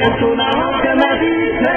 Siento una voz que me dice.